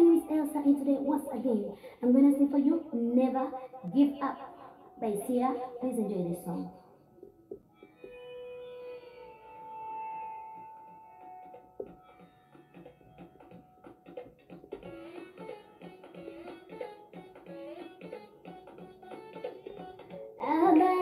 name is Elsa, and today, once again, I'm gonna sing for you Never Give Up by Sia. Please enjoy this song. I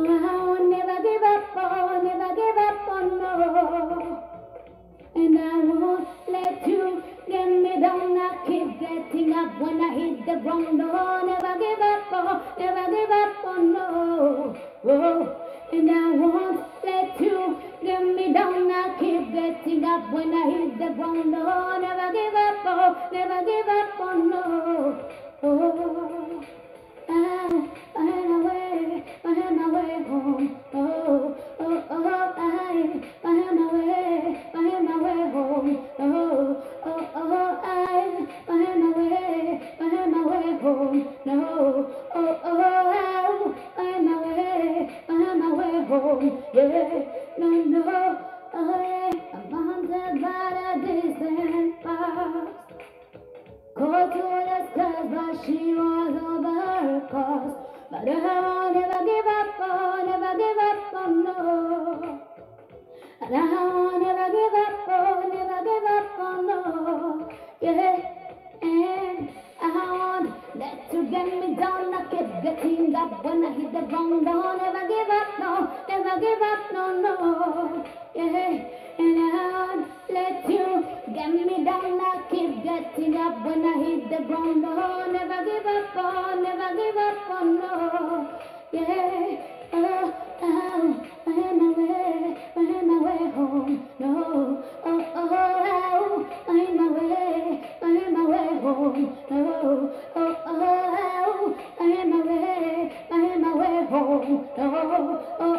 No, I will never give up, oh, never give up, oh no. And I won't let you get me down. I keep getting up when I hit the ground. Oh, never give up, oh, never give up, oh no. Oh, and I won't let you get me down. I keep getting up when I hit the ground. Oh, never give up, oh, never give up, oh no. Home. Oh, oh, oh, I, I my way, I my way home. Oh, oh, oh, I, I my way, I my way home. No, oh, oh, I, I my way, I my way home. Yeah, no, no, I'm haunted by the distant past. Called to the skies, but she was over. But I'll And I'll never give up, oh, never give up, no. Yeah, and I want that to get me down. I kept getting up when I hit the ground. Never give up, no, never give up, no, no. Yeah, and I want let you get me down. I keep getting up when I hit the ground. Oh, never give up, oh, never give up, no. Yeah, oh, oh, oh, I had my way, I had my way home. No, oh,